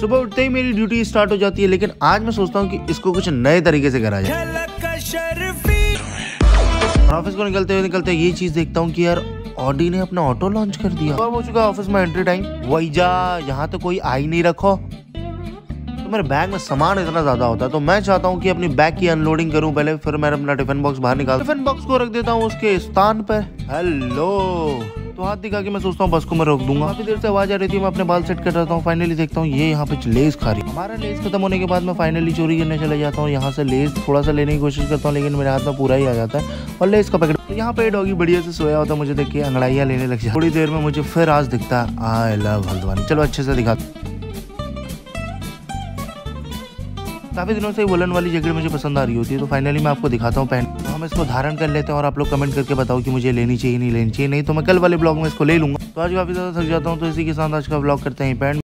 सुबह उठते ही मेरी ड्यूटी स्टार्ट हो जाती है, लेकिन आज मैं सोचता हूँ कि इसको कुछ नए तरीके से करा जाए। ऑफ़िस को निकलते हुए निकलते ये चीज़ देखता हूँ कि यार ऑडी ने अपना ऑटो लॉन्च कर दिया। हो चुका ऑफ़िस में एंट्री टाइम वही जा, यहाँ तो कोई आई नहीं रखो। तो मेरे बैग में सामान इतना ज़्यादा होता है तो मैं चाहता हूँ कि अपनी बैग की अनलोडिंग करूँ पहले, फिर मैं अपना टिफ़िन बॉक्स बाहर निकाल टिफ़िन बॉक्स को रख देता हूँ उसके स्थान पर हेलो तो हाथ दिखा के मैं सोचता हूँ बस को मैं रोक दूँगा। काफ़ी देर से आवाज़ आ रही थी, मैं अपने बाल सेट कर रहा हूँ फाइनली देखता हूँ ये यहाँ पे लेस खा रही हमारा लेस खत्म होने के बाद मैं फाइनली चोरी करने चले जाता हूँ। यहाँ से लेस थोड़ा सा लेने की कोशिश करता हूँ, लेकिन मेरे हाथ में पूरा ही आ जाता है और लेस का पैकेट यहाँ पे डॉगी बढ़िया से सोया होता मुझे देख के अंगड़ाइया लेने लग जाए थोड़ी देर में मुझे फिर आज दिखता है। I love Haldwani. चलो अच्छे से दिखाता काफ़ी दिनों से वुलन वाली जैकेट मुझे पसंद आ रही होती है तो फाइनली मैं आपको दिखाता हूँ पहन तो हम इसको धारण कर लेते हैं और आप लोग कमेंट करके बताओ कि मुझे लेनी चाहिए, नहीं लेनी चाहिए। नहीं तो मैं कल वाले ब्लॉग में इसको ले लूँगा। तो आज काफ़ी ज़्यादा थक जाता हूँ तो इसी के साथ आज का ब्लॉग करते हैं पैंट